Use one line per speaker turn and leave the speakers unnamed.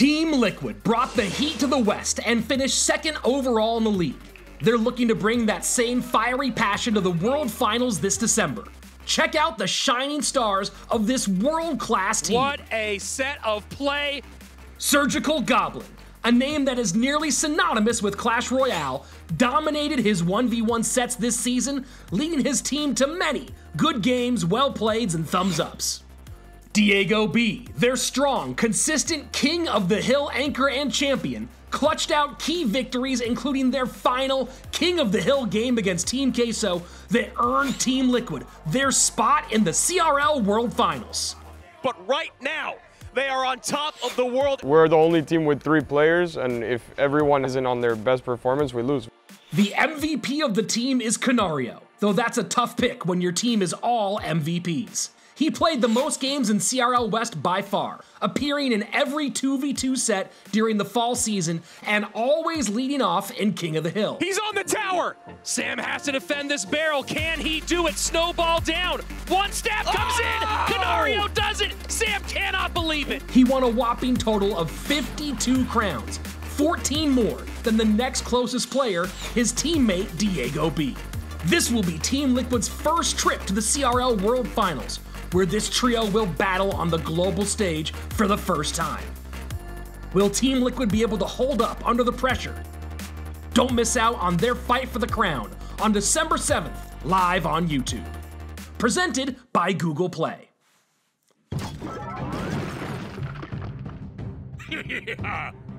Team Liquid brought the heat to the West and finished second overall in the league. They're looking to bring that same fiery passion to the World Finals this December. Check out the shining stars of this world class team.
What a set of play.
Surgical Goblin, a name that is nearly synonymous with Clash Royale, dominated his 1v1 sets this season, leading his team to many good games, well played, and thumbs ups. Diego B, their strong, consistent king of the hill anchor and champion, clutched out key victories, including their final King of the Hill game against Team Queso that earned Team Liquid their spot in the CRL World Finals.
But right now, they are on top of the world.
We're the only team with three players, and if everyone isn't on their best performance, we lose.
The MVP of the team is Canario, though that's a tough pick when your team is all MVPs. He played the most games in CRL West by far, appearing in every 2v2 set during the fall season and always leading off in King of the Hill.
He's on the tower! Sam has to defend this barrel. Can he do it? Snowball down. One stab comes oh! in. Canario does it. Sam cannot believe it.
He won a whopping total of 52 crowns, 14 more than the next closest player, his teammate Diego B. This will be Team Liquid's first trip to the CRL World Finals, where this trio will battle on the global stage for the first time. Will Team Liquid be able to hold up under the pressure? Don't miss out on their fight for the crown on December 7th, live on YouTube. Presented by Google Play.